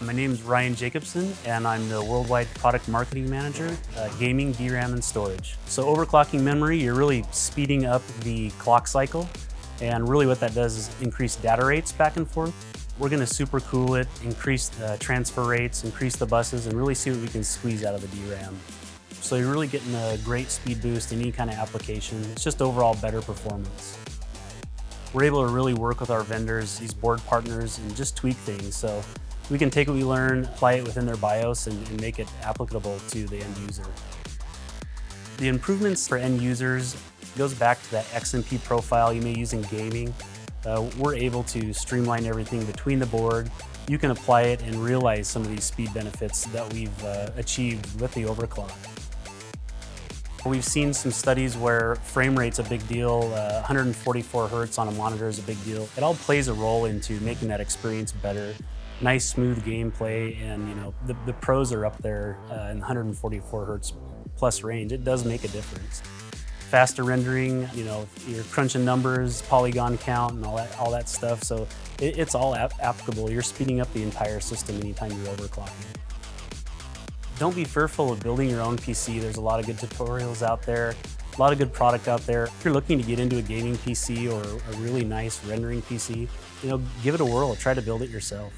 My name is Ryan Jacobson, and I'm the Worldwide Product Marketing Manager, uh, Gaming, DRAM, and Storage. So overclocking memory, you're really speeding up the clock cycle, and really what that does is increase data rates back and forth. We're gonna super cool it, increase the transfer rates, increase the buses, and really see what we can squeeze out of the DRAM. So you're really getting a great speed boost in any kind of application. It's just overall better performance. We're able to really work with our vendors, these board partners, and just tweak things. So we can take what we learn, apply it within their BIOS, and, and make it applicable to the end user. The improvements for end users goes back to that XMP profile you may use in gaming uh, we're able to streamline everything between the board. You can apply it and realize some of these speed benefits that we've uh, achieved with the overclock. We've seen some studies where frame rate's a big deal, uh, 144 hertz on a monitor is a big deal. It all plays a role into making that experience better. Nice smooth gameplay and you know the, the pros are up there uh, in 144 hertz plus range. It does make a difference faster rendering, you know, you're crunching numbers, polygon count, and all that, all that stuff. So it, it's all ap applicable. You're speeding up the entire system anytime you're overclocking. Don't be fearful of building your own PC. There's a lot of good tutorials out there, a lot of good product out there. If you're looking to get into a gaming PC or a really nice rendering PC, you know, give it a whirl. Try to build it yourself.